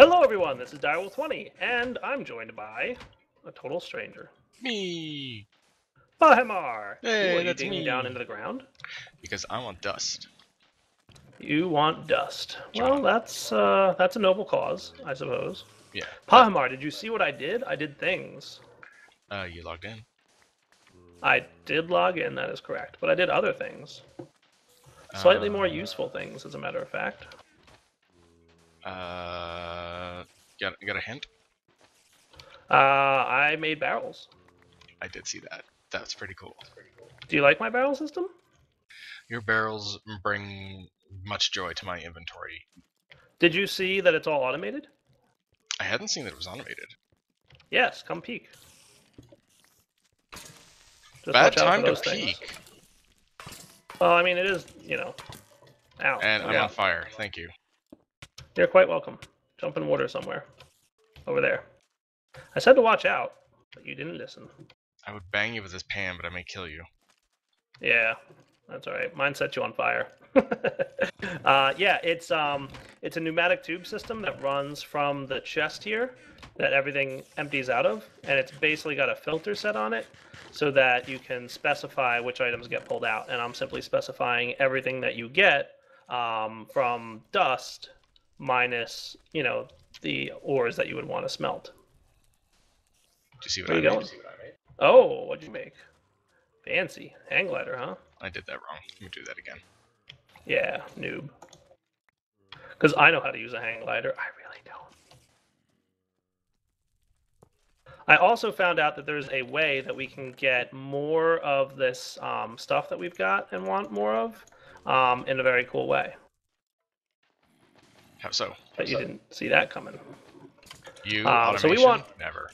Hello, everyone. This is Direwolf20, and I'm joined by a total stranger, Me! Pahimar. Hey, Who are you that's digging me. down into the ground? Because I want dust. You want dust. John. Well, that's uh, that's a noble cause, I suppose. Yeah. Pahimar, did you see what I did? I did things. Uh, you logged in. I did log in, that is correct, but I did other things. Slightly more Uh, useful things, as a matter of fact. Uh, got, got a hint? Uh, I made barrels. I did see that. That's pretty cool. Do you like my barrel system? Your barrels bring much joy to my inventory. Did you see that it's all automated? I hadn't seen that it was automated. Yes, come peek. Just Bad watch out for time to those things. peek. Well, I mean, it is, you know. Ow. And I'm yeah. on fire. Thank you. You're quite welcome. Jump in water somewhere. Over there. I said to watch out, but you didn't listen. I would bang you with this pan, but I may kill you. Yeah, that's all right. Mine set you on fire. uh, yeah, it's um, it's a pneumatic tube system that runs from the chest here that everything empties out of, and it's basically got a filter set on it so that you can specify which items get pulled out. And I'm simply specifying everything that you get um, from dust minus, you know, the ores that you would want to smelt. Do you see what I you made? going? Oh, what'd you make? Fancy hang glider, huh? I did that wrong. Let me do that again. Yeah, noob. Because I know how to use a hang glider. I really don't. I also found out that there's a way that we can get more of this um, stuff that we've got and want more of um, in a very cool way. How so? But you didn't see that coming. You, Um, so we want- Never.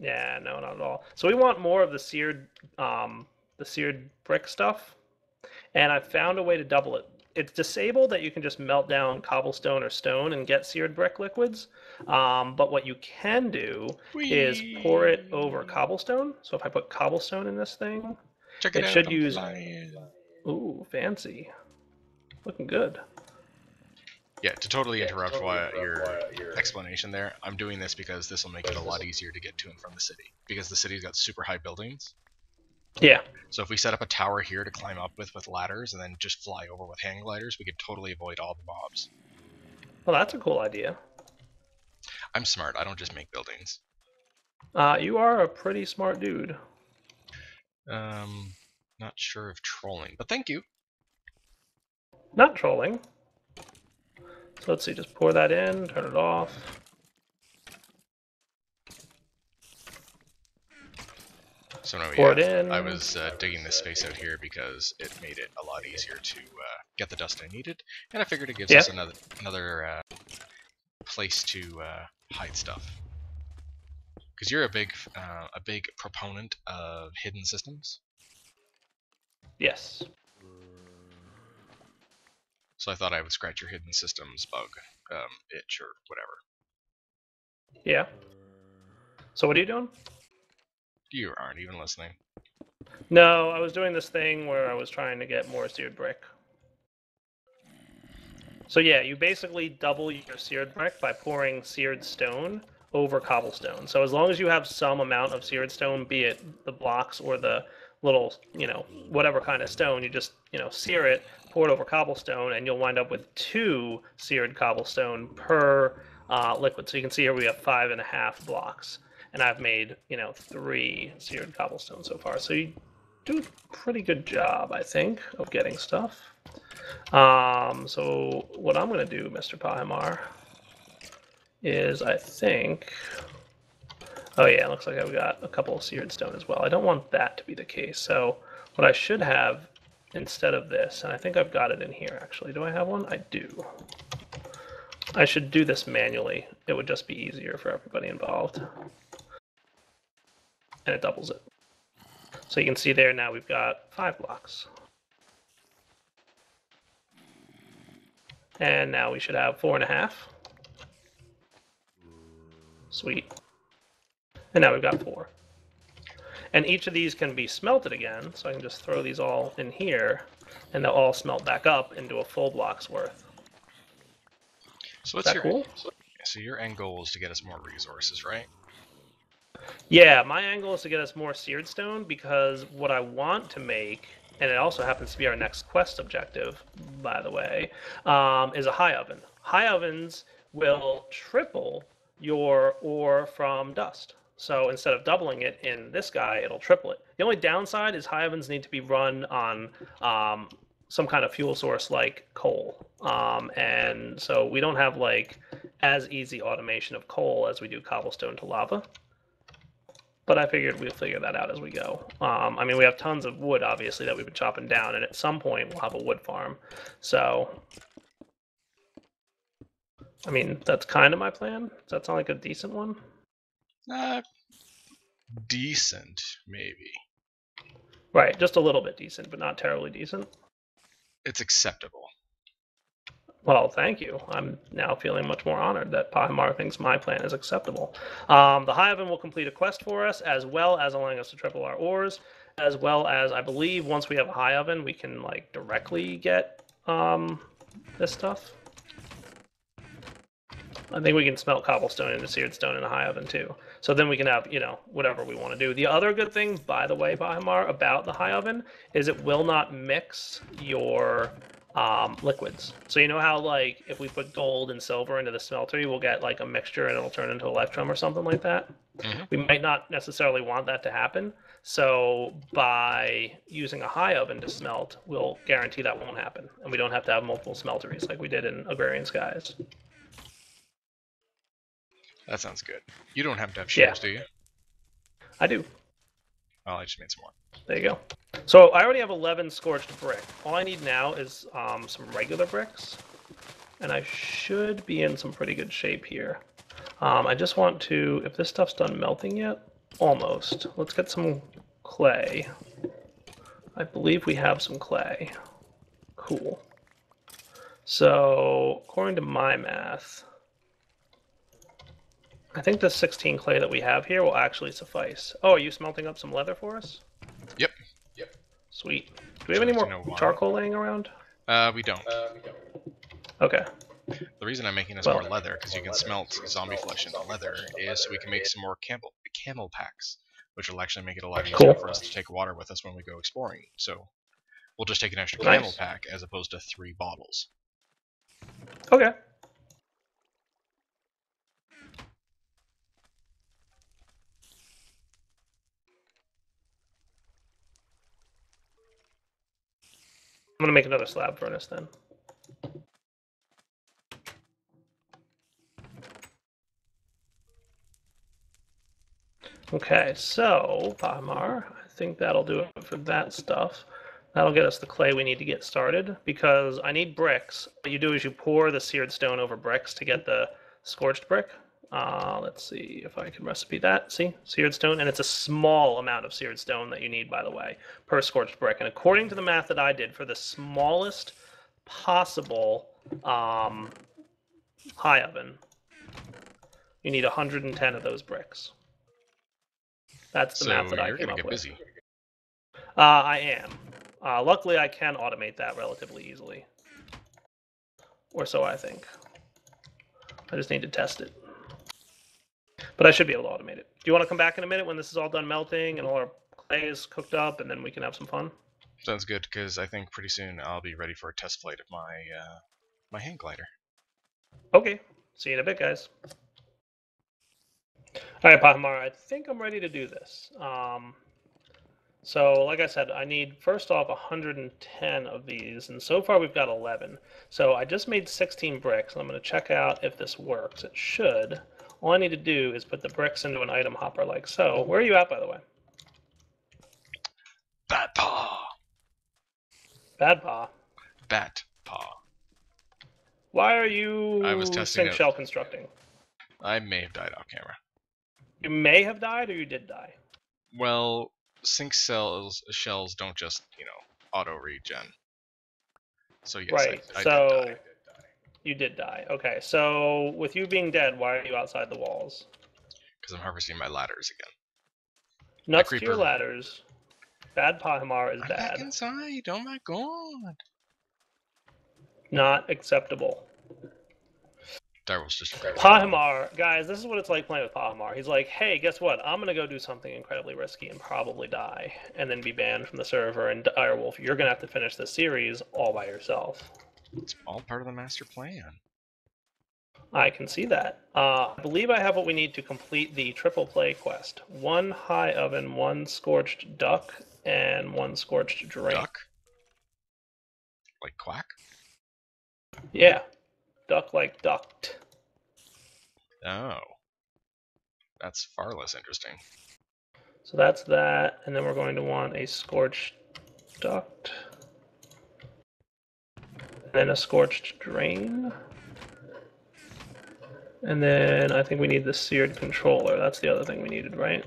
Yeah, no, not at all. So we want more of the seared, um, the seared brick stuff, and I found a way to double it. It's disabled that you can just melt down cobblestone or stone and get seared brick liquids. Um, but what you can do is pour it over cobblestone. So if I put cobblestone in this thing, Check it out, should use- flying. ooh, fancy, looking good. Yeah, to totally interrupt why your explanation there, I'm doing this because this will make it a lot easier to get to and from the city. Because the city's got super high buildings. Yeah, So if we set up a tower here to climb up with with ladders and then just fly over with hang gliders, we could totally avoid all the mobs. well, that's a cool idea. I'm smart. I don't just make buildings. Uh, you are a pretty smart dude. Um, not sure of trolling, but thank you. Not trolling. So let's see, just pour that in, turn it off. So no, Pour it in. I was uh, digging this space out here because it made it a lot easier to uh, get the dust I needed, and I figured it gives Yeah. us another another uh, place to uh, hide stuff. Because you're a big uh, a big proponent of hidden systems, Yes. So I thought I would scratch your hidden systems bug um, itch or whatever. Yeah. So what are you doing? You aren't even listening. No, I was doing this thing where I was trying to get more seared brick. So yeah, you basically double your seared brick by pouring seared stone over cobblestone. So as long as you have some amount of seared stone, be it the blocks or the little, you know, whatever kind of stone, you just, you know, sear it, pour it over cobblestone, and you'll wind up with two seared cobblestone per uh, liquid. So you can see here we have five and a half blocks. And I've made, you know, three seared cobblestone so far. So you do a pretty good job, I think, of getting stuff. Um, so what I'm going to do, Mr. Pahimar, is I think. Oh yeah, it looks like I've got a couple of seared stone as well. I don't want that to be the case. So what I should have instead of this, and I think I've got it in here actually. Do I have one? I do. I should do this manually. It would just be easier for everybody involved. And it doubles it. So you can see there now we've got five blocks. And now we should have four and a half. Sweet. And now we've got four. And each of these can be smelted again, so I can just throw these all in here, and they'll all smelt back up into a full block's worth. So what's your cool? So your end goal is to get us more resources, right? Yeah, my angle is to get us more seared stone because what I want to make, and it also happens to be our next quest objective, by the way, um, is a high oven. High ovens will triple your ore from dust. So instead of doubling it in this guy, it'll triple it. The only downside is high ovens need to be run on um, some kind of fuel source like coal. Um, and so we don't have like as easy automation of coal as we do cobblestone to lava. But I figured we'll figure that out as we go. Um, I mean, we have tons of wood, obviously, that we've been chopping down, and at some point we'll have a wood farm. So, I mean, that's kind of my plan. Does that sound like a decent one? Uh, decent, maybe. Right, just a little bit decent, but not terribly decent. It's acceptable. Well, thank you. I'm now feeling much more honored that Pahimar thinks my plan is acceptable. Um, the High Oven will complete a quest for us, as well as allowing us to triple our ores, as well as I believe once we have a High Oven, we can like directly get um, this stuff. I think we can smelt cobblestone into seared stone in a high oven too. So then we can have, you know, whatever we want to do. The other good thing, by the way, Pahimar, about the high oven is it will not mix your um, liquids. So you know how like if we put gold and silver into the smelter, you will get like a mixture and it'll turn into electrum or something like that. Mhm. We might not necessarily want that to happen. So by using a high oven to smelt, we'll guarantee that won't happen, and we don't have to have multiple smelteries like we did in Agrarian Skies. That sounds good. You don't have to have Yeah. do you? I do. Oh, I just made some more. There you go. So I already have 11 scorched brick. All I need now is um, some regular bricks. And I should be in some pretty good shape here. Um, I just want to, if this stuff's done melting yet, almost. Let's get some clay. I believe we have some clay. Cool. So, according to my math, I think the 16 clay that we have here will actually suffice. Oh, are you smelting up some leather for us? Yep. Yep. Sweet. Do we have any more like to know why? charcoal laying around? Uh, we don't. Okay. The reason I'm making us Well- more leather, because you can smelt zombie flesh into leather, is so we can make some more camel camel packs, which will actually make it a lot easier Cool. for us to take water with us when we go exploring. So we'll just take an extra Nice. camel pack as opposed to three bottles. Okay. I'm gonna make another slab furnace then. Okay, so Pahimar, I think that'll do it for that stuff. That'll get us the clay we need to get started because I need bricks. What you do is you pour the seared stone over bricks to get the scorched brick. Uh, let's see if I can recipe that. See, seared stone, and it's a small amount of seared stone that you need, by the way, per scorched brick. And according to the math that I did, for the smallest possible um, high oven, you need 110 of those bricks. That's the So math that I you're came gonna up get with. busy. Uh, I am. Uh, luckily, I can automate that relatively easily. Or so I think. I just need to test it. But I should be able to automate it. Do you want to come back in a minute when this is all done melting and all our clay is cooked up and then we can have some fun? Sounds good, because I think pretty soon I'll be ready for a test flight of my uh, my hand glider. Okay. See you in a bit, guys. All right, Pahimar, I think I'm ready to do this. Um, so, like I said, I need first off 110 of these, and so far we've got 11. So I just made 16 bricks, and I'm going to check out if this works. It should. All I need to do is put the bricks into an item hopper like so. Where are you at, by the way? Bat paw. Bad paw. Bat paw. Why are you I was testing it. shell constructing? I may have died off camera. You may have died, or you did die. Well, sync cells shells don't just you know auto regen. So yes, Right, I, I so- did die. You did die. Okay, so with you being dead, why are you outside the walls? because I'm harvesting my ladders again. Nuts to your ladders. Bad Pahimar is I'm bad. back inside. Oh my god. Not acceptable. Direwolf's just Pahimar, guys, this is what it's like playing with Pahimar. He's like, hey, guess what? I'm gonna go do something incredibly risky and probably die, and then be banned from the server. And Direwolf, you're gonna have to finish the series all by yourself. It's all part of the master plan. I can see that. Uh, I believe I have what we need to complete the triple play quest: one high oven, one scorched duck, and one scorched drake. Duck? Like quack? Yeah, duck like ducked. Oh. That's far less interesting. So that's that, and then we're going to want a scorched duct, then a scorched drain, and then I think we need the seared controller. That's the other thing we needed, right?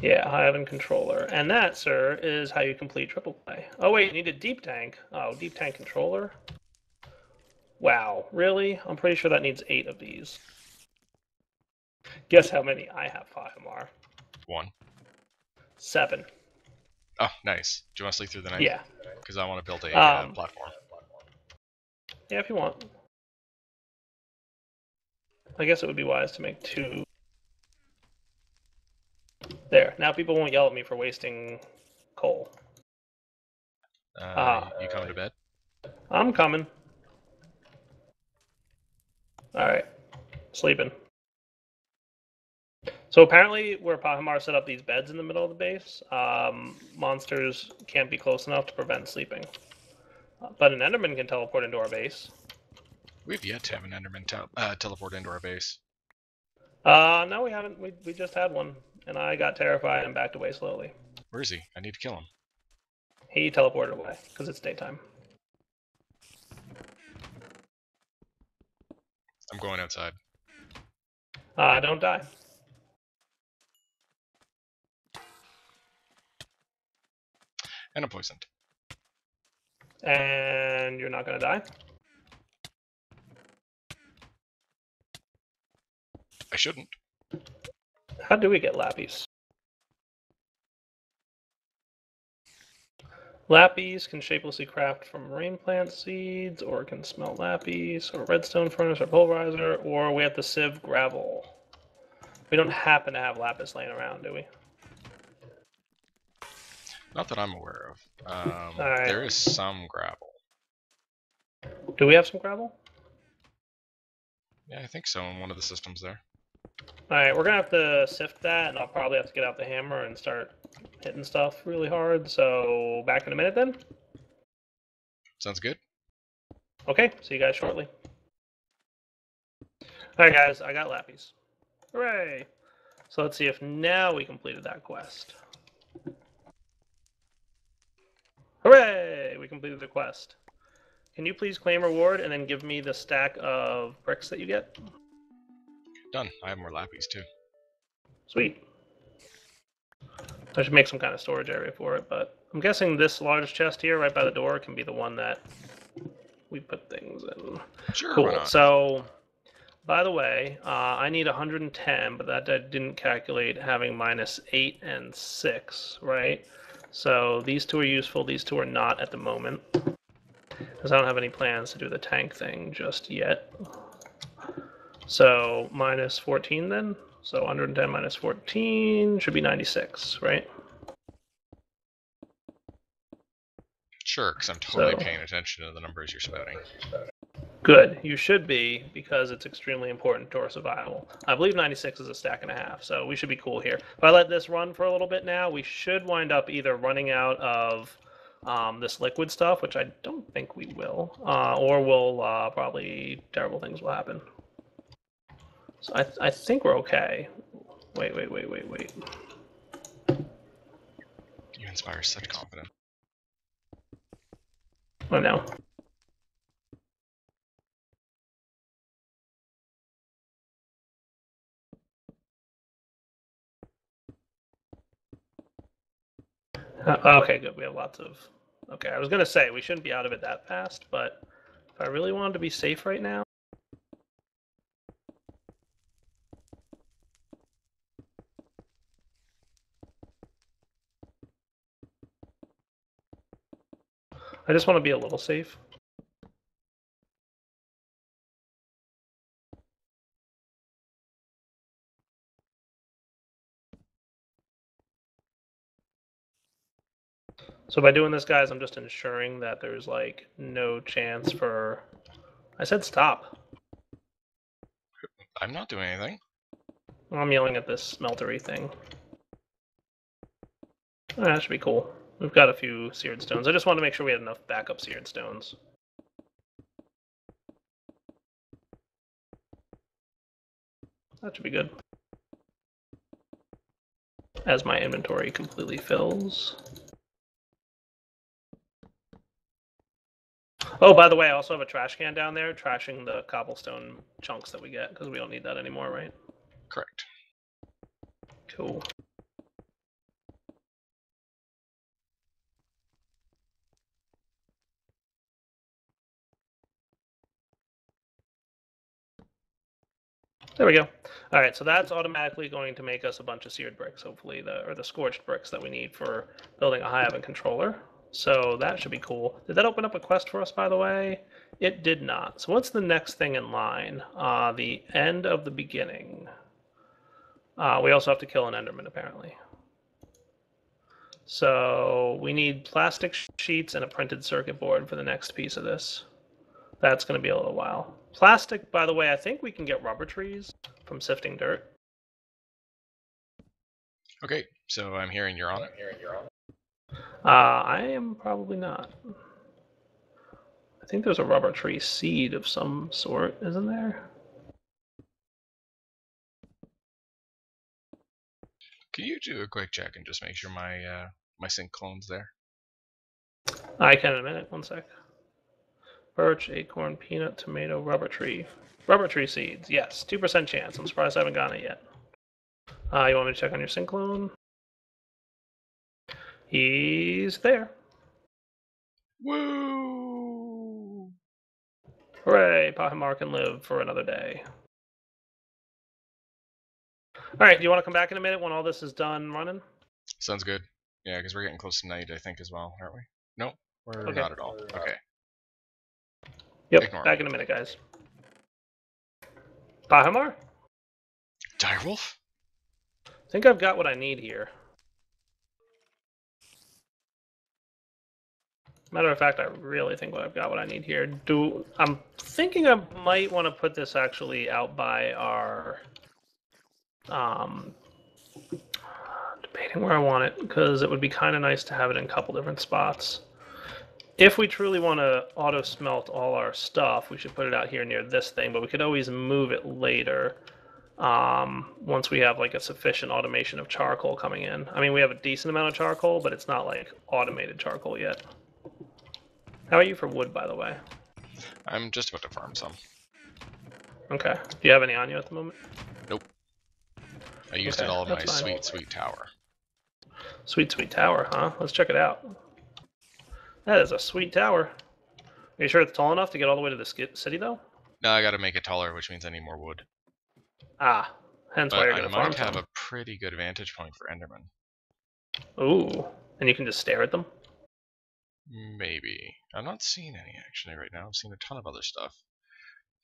Yeah, high oven controller, and that, sir, is how you complete triple play. Oh wait, you need a deep tank. Oh, deep tank controller. Wow, really? I'm pretty sure that needs eight of these. Guess how many I have, Pahimar? One. Seven. Oh, nice. Do you want to sleep through the night? Yeah. Because I want to build a uh, Um, platform. Yeah, if you want. I guess it would be wise to make two. There. Now people won't yell at me for wasting coal. Uh, ah. you coming to bed? I'm coming. Alright. Sleeping. So apparently, where Pahimar set up these beds in the middle of the base, um, monsters can't be close enough to prevent sleeping. Uh, But an Enderman can teleport into our base. We've yet to have an Enderman tel- uh, teleport into our base. Uh, no, we haven't. We, we just had one, and I got terrified and backed away slowly. Where is he? I need to kill him. He teleported away because it's daytime. I'm going outside. Uh, don't die. And I'm poisoned. And you're not gonna die. I shouldn't. How do we get lappies? Lappies can shapelessly craft from rain plant seeds, or can smelt lappies, or redstone furnace, or pulverizer, or we have to sieve gravel. We don't happen to have lapis laying around, do we? Not that I'm aware of. Um. There is some gravel. Do we have some gravel? Yeah, I think so in one of the systems there. Alright, we're gonna have to sift that, and I'll probably have to get out the hammer and start hitting stuff really hard. So, back in a minute then? Sounds good? Okay, see you guys shortly. Alright, guys, I got lappies. Hooray! So, let's see if now we completed that quest. Hooray! We completed the quest. Can you please claim reward and then give me the stack of bricks that you get? Done. I have more lappies too. Sweet. I should make some kind of storage area for it, but I'm guessing this large chest here, right by the door, can be the one that we put things in. Sure, Cool. So, by the way, uh, I need 110, but that I didn't calculate having minus 8 and 6, right? So these two are useful, these two are not at the moment. Because I don't have any plans to do the tank thing just yet. So minus 14 then? So 110 minus 14 should be 96, right? Sure, because I'm totally So- paying attention to the numbers you're spouting. Good. You should be because it's extremely important to our survival. I believe 96 is a stack and a half, so we should be cool here. If I let this run for a little bit now, we should wind up either running out of um, this liquid stuff, which I don't think we will, uh, or will uh, probably terrible things will happen. So I, I think we're okay. Wait, wait, wait, wait, wait. You inspire such confidence. Oh no. Uh, okay, good. We have lots of. Okay, I was gonna say we shouldn't be out of it that fast, but if I really wanted to be safe right now, I just want to be a little safe. So by doing this, guys, I'm just ensuring that there's like no chance for. I said stop. I'm not doing anything. I'm yelling at this smeltery thing. Oh, that should be cool. We've got a few seared stones. I just wanted to make sure we had enough backup seared stones. That should be good. As my inventory completely fills. Oh, by the way, I also have a trash can down there trashing the cobblestone chunks that we get because we don't need that anymore, right? Correct. Cool. There we go. All right, so that's automatically going to make us a bunch of seared bricks, hopefully, the or the scorched bricks that we need for building a high oven controller. So that should be cool. Did that open up a quest for us, by the way? It did not. So what's the next thing in line? Uh, the end of the beginning. Uh, we also have to kill an Enderman, apparently. So we need plastic sheets and a printed circuit board for the next piece of this. That's going to be a little while. Plastic, by the way, I think we can get rubber trees from sifting dirt. Okay, so I'm hearing you're on it. Uh, I am probably not. I think there's a rubber tree seed of some sort, isn't there? Can you do a quick check and just make sure my uh, my sync clone's there? I can in a minute. One sec. Birch, acorn, peanut, tomato, rubber tree. Rubber tree seeds. Yes, two percent chance. I'm surprised I haven't gotten it yet. Uh, you want me to check on your sync clone? He's there. Woo! Hooray! Pahimar can live for another day. All right. Do you want to come back in a minute when all this is done running? Sounds good. Yeah, because we're getting close to night, I think, as well, aren't we? Nope, we're Okay. not at all. Okay. Yep. Ignore back me. in a minute, guys. Pahimar? Direwolf? I think I've got what I need here. Matter of fact, I really think what I've got what I need here. Do I'm thinking I might want to put this actually out by our um debating where I want it because it would be kind of nice to have it in a couple different spots. If we truly want to auto smelt all our stuff, we should put it out here near this thing, but we could always move it later um, once we have like a sufficient automation of charcoal coming in. I mean, we have a decent amount of charcoal, but it's not like automated charcoal yet. How are you for wood, by the way? I'm just about to farm some. Okay. Do you have any on you at the moment? Nope. I used Okay, it all in my fine. sweet, sweet tower. Sweet, sweet tower, huh? Let's check it out. That is a sweet tower. Are you sure it's tall enough to get all the way to the city, though? No, I gotta make it taller, which means I need more wood. Ah, hence why you're gonna farm might have a pretty good vantage point for Enderman. Ooh, and you can just stare at them. Maybe. I'm not seeing any actually right now. I'm seeing a ton of other stuff.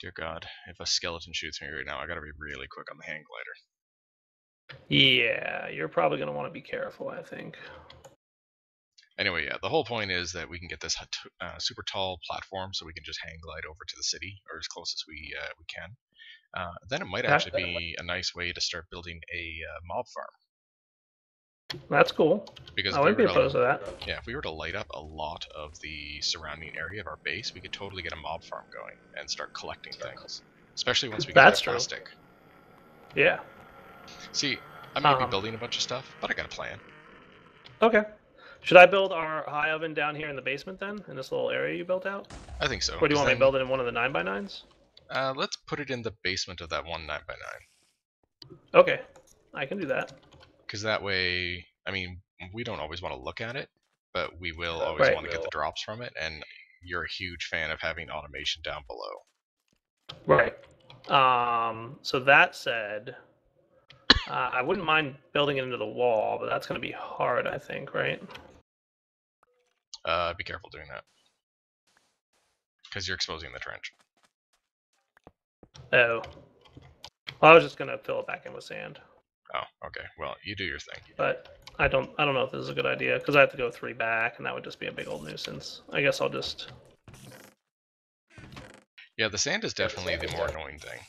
Dear God, if a skeleton shoots me right now, I gotta be really quick on the hang glider. Yeah, you're probably gonna want to be careful. I think. Anyway, yeah, the whole point is that we can get this uh, super tall platform so we can just hang glide over to the city, or as close as we uh, we can. Uh, then it might actually be a nice way to start building a uh, mob farm. That's cool. Because I wouldn't be opposed to, to that. yeah, if we were to light up a lot of the surrounding area of our base, we could totally get a mob farm going and start collecting things. Especially once we get That's that true. Yeah. See, I may be Um, building a bunch of stuff, but I got a plan. Okay. Should I build our high oven down here in the basement then, in this little area you built out? I think so. Or do you want me to build it in one of the nine by nines? Uh, let's put it in the basement of that one 9x9. Okay, I can do that. Because that way, I mean, we don't always want to look at it, but we will always Right. want to get the drops from it, and you're a huge fan of having automation down below. Right. Um. So that said, uh, I wouldn't mind building it into the wall, but that's going to be hard, I think. Right? Uh, be careful doing that. Because you're exposing the trench. Oh. Well, I was just going to fill it back in with sand, Oh, okay. Well, you do your thing. but I don't I don't know if this is a good idea because I have to go three back, and that would just be a big old nuisance. I guess I'll just. Yeah, the sand is definitely the more annoying thing.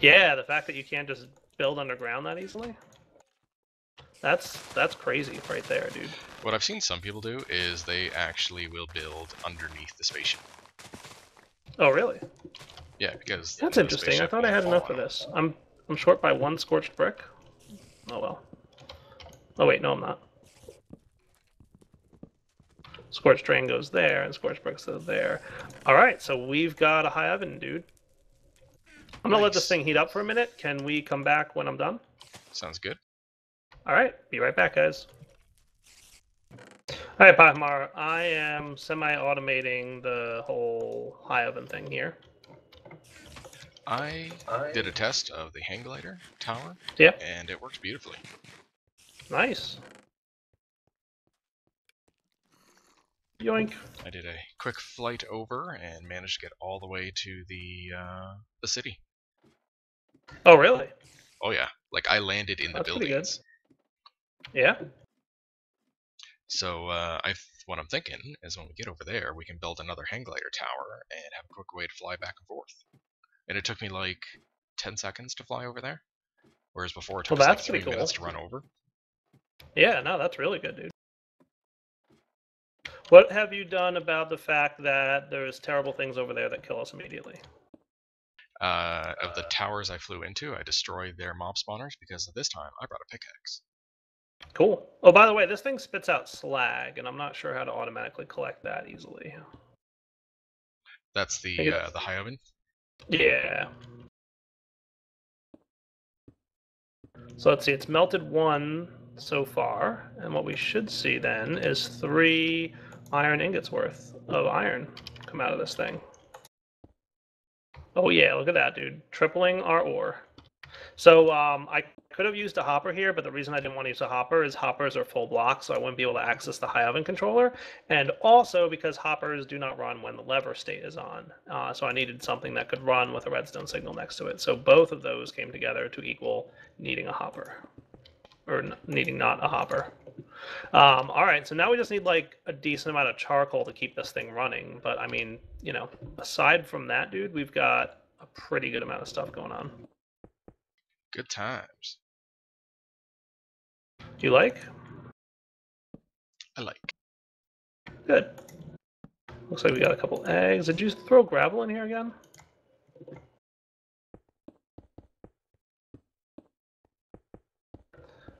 Yeah, the fact that you can't just build underground that easily. That's that's crazy right there, dude. What I've seen some people do is they actually will build underneath the spaceship. Oh, really? Yeah, because That's interesting. I thought I had enough of this. I'm I'm short by one scorched brick. Oh well. Oh wait, no, I'm not. Scorched drain goes there, and scorched bricks goes there. All right, so we've got a high oven, dude. I'm gonna let this thing heat up for a minute. Can we come back when I'm done? Sounds good. All right, be right back, guys. All right, Pahmar, I am semi-automating the whole high oven thing here. I did a test of the hang glider tower, Yeah, and it works beautifully. nice. Yoink. I did a quick flight over and managed to get all the way to the uh, the city. Oh, really? Oh yeah, like I landed in the That's pretty good. buildings. Yeah. So uh, I what I'm thinking is when we get over there, we can build another hang glider tower and have a quick way to fly back and forth. And it took me like 10 seconds to fly over there, whereas before it took Well, us like that's three pretty minutes to cool. run over. Yeah, no, that's really good, dude. What have you done about the fact that there's terrible things over there that kill us immediately? Uh, of the towers I flew into, I destroyed their mob spawners because this time I brought a pickaxe. Cool. Oh, by the way, this thing spits out slag, and I'm not sure how to automatically collect that easily. That's the uh, the high oven. Yeah. So let's see, it's melted one so far, and what we should see then is three iron ingots worth of iron come out of this thing. Oh yeah, look at that, dude. Tripling our ore. So um, I could have used a hopper here, but the reason I didn't want to use a hopper is hoppers are full blocks, so I wouldn't be able to access the high oven controller, and also because hoppers do not run when the lever state is on. Uh, so I needed something that could run with a redstone signal next to it. So both of those came together to equal needing a hopper, or needing not a hopper. Um, all right, so now we just need like a decent amount of charcoal to keep this thing running. But I mean, you know, aside from that, dude, we've got a pretty good amount of stuff going on. Good times. You like? I like. Good. Looks like we got a couple eggs. Did you throw gravel in here again?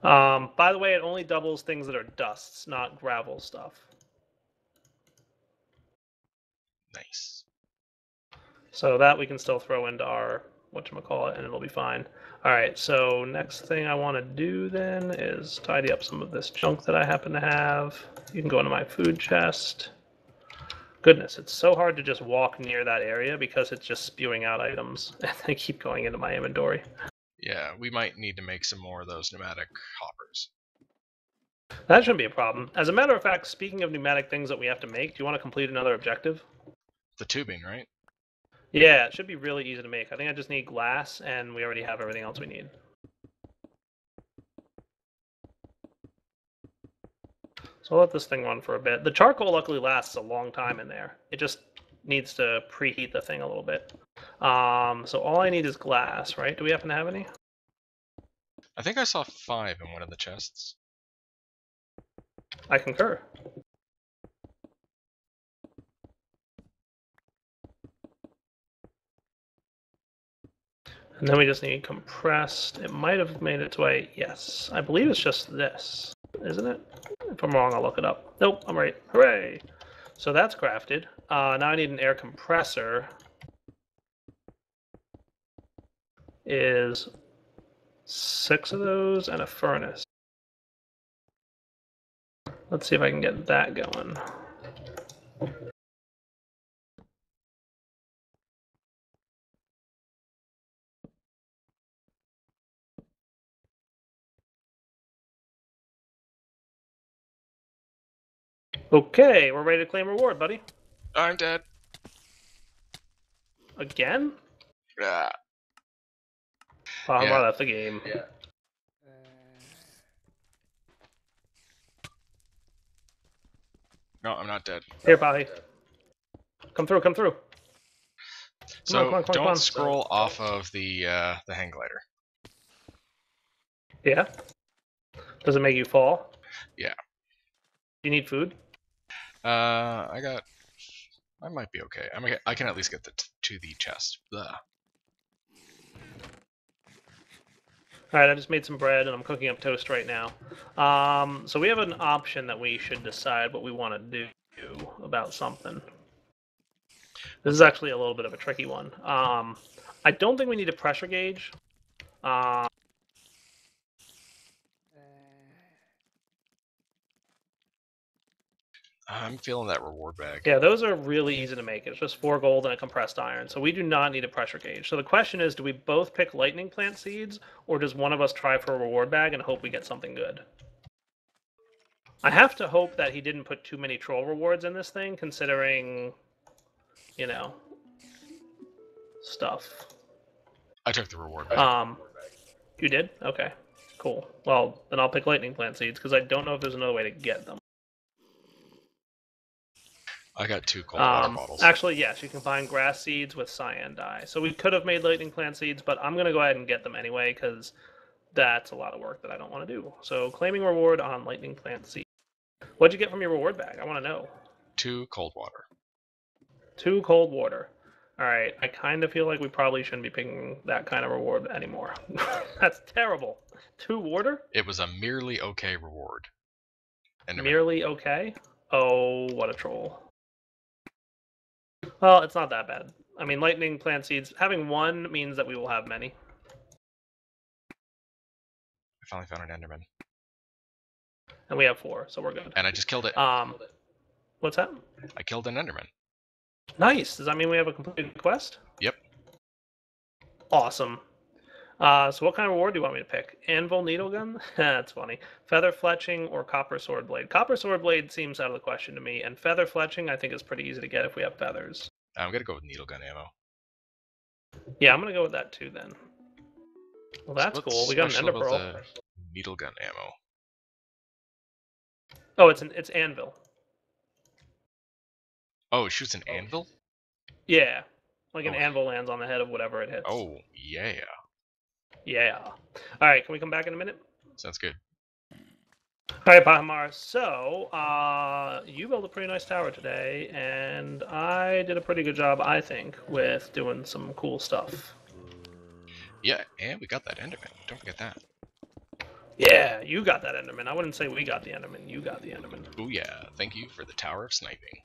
Um, by the way, it only doubles things that are dusts, not gravel stuff. Nice. So that we can still throw into our whatchamacallit and it'll be fine. Alright, so next thing I want to do then is tidy up some of this junk that I happen to have. You can go into my food chest. Goodness, it's so hard to just walk near that area because it's just spewing out items and they keep going into my inventory. Yeah, we might need to make some more of those pneumatic hoppers. That shouldn't be a problem. As a matter of fact, speaking of pneumatic things that we have to make, do you want to complete another objective? The tubing, right? Yeah, it should be really easy to make. I think I just need glass, and we already have everything else we need. So I'll let this thing run for a bit. The charcoal luckily lasts a long time in there. It just needs to preheat the thing a little bit. Um, so all I need is glass, right? Do we happen to have any? I think I saw five in one of the chests. I concur. And then we just need compressed. It might have made its way. Yes, I believe it's just this, isn't it? If I'm wrong, I'll look it up. Nope, I'm right. Hooray! So that's crafted. Uh, now I need an air compressor. Is six of those and a furnace. Let's see if I can get that going. Okay, we're ready to claim reward, buddy. I'm dead. Again? Oh, yeah. well, that's a game. Yeah. No, I'm not dead. Here, Bobby. Come through, come through. Come so on, come on, come don't scroll off of the uh, the hang glider. Yeah. Does it make you fall? Yeah. Do You need food. Uh, I got. I might be okay. I'm okay. I can at least get the t- to the chest. Blah. All right, I just made some bread and I'm cooking up toast right now. Um, so we have an option that we should decide what we want to do about something. This is actually a little bit of a tricky one. Um, I don't think we need a pressure gauge. Uh, I'm feeling that reward bag. yeah, those are really easy to make. It's just four gold and a compressed iron. So we do not need a pressure gauge. So the question is, do we both pick lightning plant seeds, or does one of us try for a reward bag and hope we get something good? I have to hope that he didn't put too many troll rewards in this thing, considering, you know, stuff. I took the reward bag. Um, you did? Okay, cool. Well, then I'll pick lightning plant seeds because I don't know if there's another way to get them. I got two cold water Um, bottles. actually, yes, you can find grass seeds with cyan dye. So we could have made lightning plant seeds, but I'm gonna go ahead and get them anyway because that's a lot of work that I don't want to do. So claiming reward on lightning plant seed. What'd you get from your reward bag? I want to know. Two cold water. Two cold water. All right, I kind of feel like we probably shouldn't be picking that kind of reward anymore. that's terrible. Two water? It was a merely okay reward. And Merely okay? Oh, what a troll. Well, it's not that bad. I mean, lightning plant seeds, having one means that we will have many. I finally found an Enderman, And we have four, so we're good. and I just killed it. Um, what's that? I killed an Enderman. Nice. Does that mean we have a completed quest? Yep. Awesome. Uh, so what kind of reward do you want me to pick? Anvil needle gun? That's funny. Feather fletching or copper sword blade? Copper sword blade seems out of the question to me, and feather fletching I think is pretty easy to get if we have feathers. I'm gonna go with needle gun ammo. Yeah, I'm gonna go with that too then. Well, that's cool. We got an ender pearl. Needle gun ammo. Oh, it's an it's anvil. Oh, it shoots an anvil. Yeah, like an Oh. anvil lands on the head of whatever it hits. Oh yeah, yeah. All right, can we come back in a minute? sounds good. All right, Pahimar. So, uh, you built a pretty nice tower today, and I did a pretty good job, I think, with doing some cool stuff. Yeah, and we got that Enderman. Don't forget that. Yeah, you got that Enderman. I wouldn't say we got the Enderman. You got the Enderman. Oh yeah, thank you for the tower of sniping.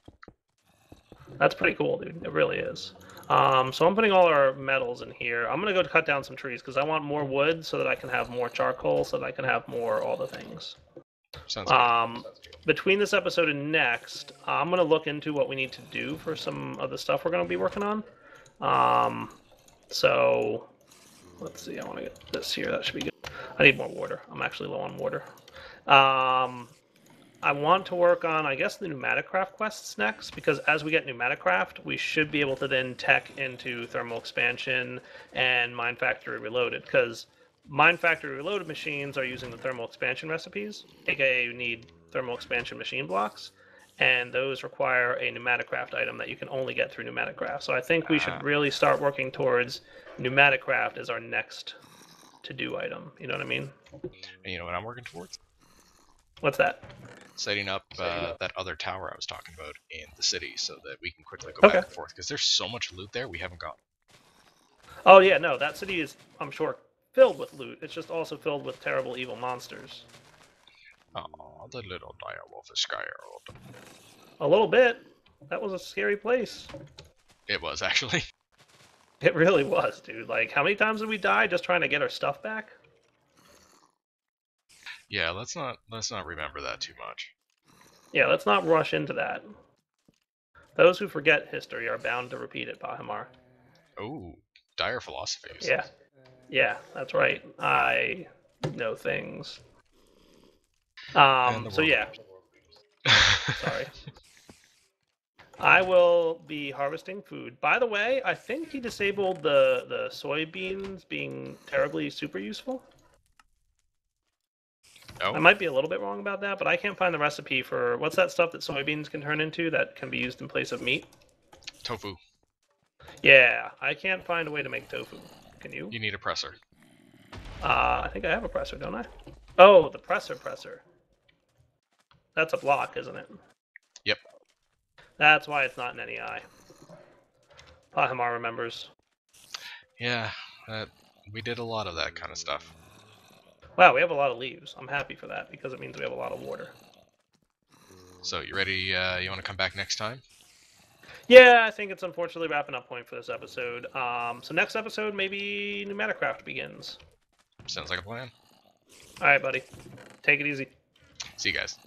That's pretty cool, dude. It really is. Um, so I'm putting all our metals in here. I'm gonna go cut down some trees because I want more wood so that I can have more charcoal, so that I can have more all the things. Sounds good. Um, between this episode and next, I'm gonna look into what we need to do for some of the stuff we're gonna be working on. Um, so let's see. I want to get this here. That should be good. I need more water. I'm actually low on water. Um, I want to work on, I guess, the pneumatic craft quests next because as we get pneumatic craft, we should be able to then tech into thermal expansion and Mine Factory Reloaded because Mine Factory Reloaded machines are using the thermal expansion recipes, aka you need thermal expansion machine blocks, and those require a pneumatic craft item that you can only get through pneumatic craft. So I think we Ah. should really start working towards pneumatic craft as our next to do item. You know what I mean? And you know what I'm working towards? What's that? Setting up uh, that other tower I was talking about in the city so that we can quickly go Okay. back and forth. Because there's so much loot there we haven't got. Oh yeah, no, that city is, I'm sure, filled with loot. It's just also filled with terrible evil monsters. Oh, the little direwolf is scared. A little bit. That was a scary place. It was actually. It really was, dude. Like, how many times did we die just trying to get our stuff back? Yeah, let's not let's not remember that too much. Yeah, let's not rush into that. Those who forget history are bound to repeat it, Pahimar. Oh, dire philosophies. Yeah. Yeah, that's right. I know things. Um, so yeah, sorry. I will be harvesting food. By the way, I think he disabled the the soybeans being terribly super useful. Oh, I might be a little bit wrong about that, but I can't find the recipe for what's that stuff that soybeans can turn into that can be used in place of meat. tofu. Yeah, I can't find a way to make tofu. Can you? You need a presser. Uh, I think I have a presser, don't I? Oh, the presser presser. That's a block, isn't it? Yep. That's why it's not an NEI. Pahimar remembers. Yeah, that, we did a lot of that kind of stuff. Wow, we have a lot of leaves. I'm happy for that because it means we have a lot of water. So you ready? Uh, you want to come back next time? Yeah, I think it's unfortunately wrapping up point for this episode. Um, so next episode, maybe PneumaticCraft begins. Sounds like a plan. All right, buddy. Take it easy. See you guys.